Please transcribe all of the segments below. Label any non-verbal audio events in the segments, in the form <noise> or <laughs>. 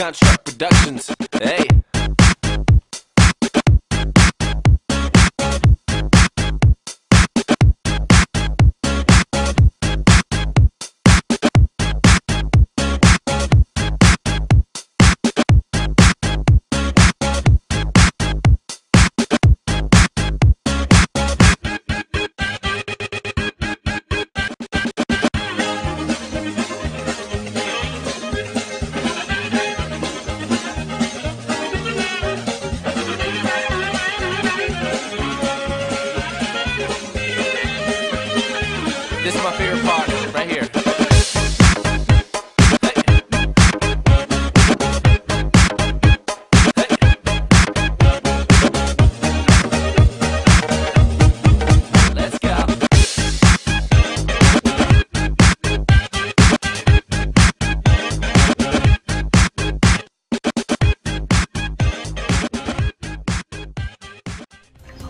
Construct Productions. Hey. This is my favorite part, right here. Let's go.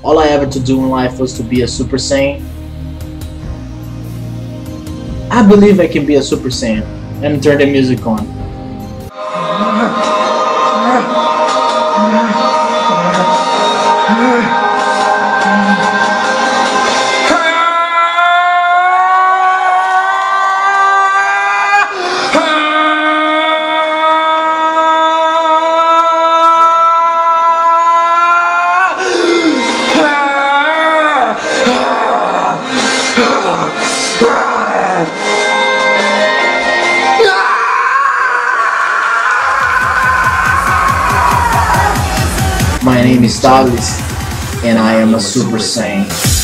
All I ever to do in life was to be a Super Saiyan. I believe I can be a Super Saiyan and turn the music on. <laughs> name is Douglas, and I am a Super Saiyan. "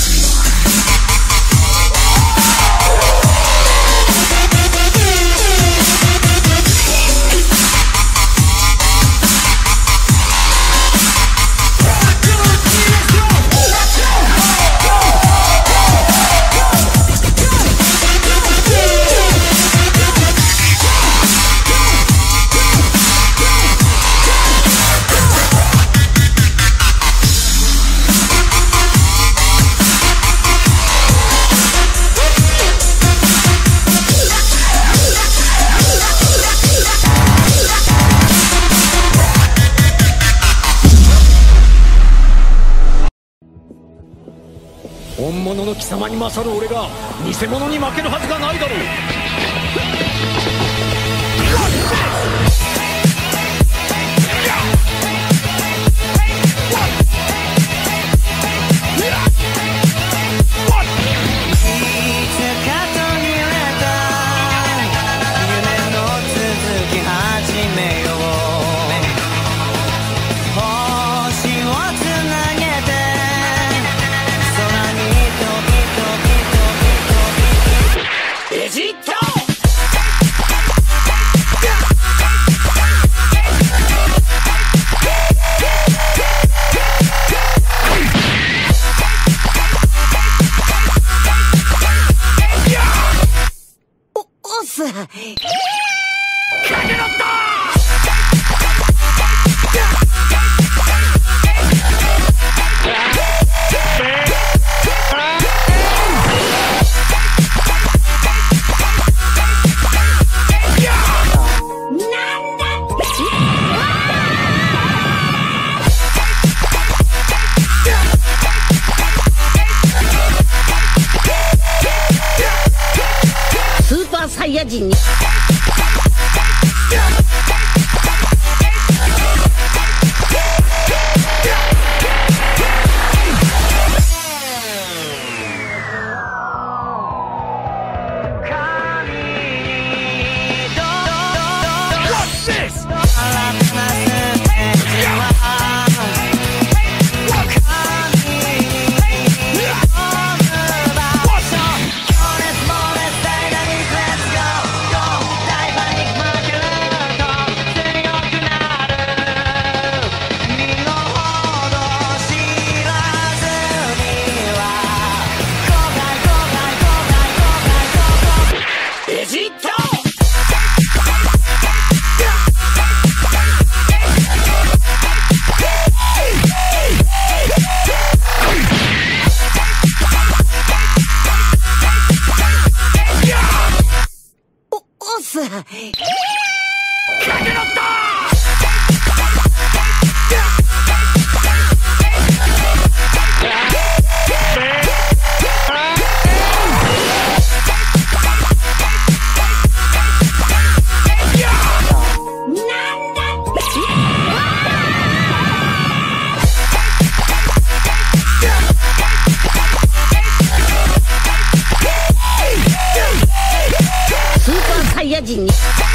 本物の貴様に勝る俺が偽物に負けるはずがないだろう。えっ? я Денис. ia dinheiro.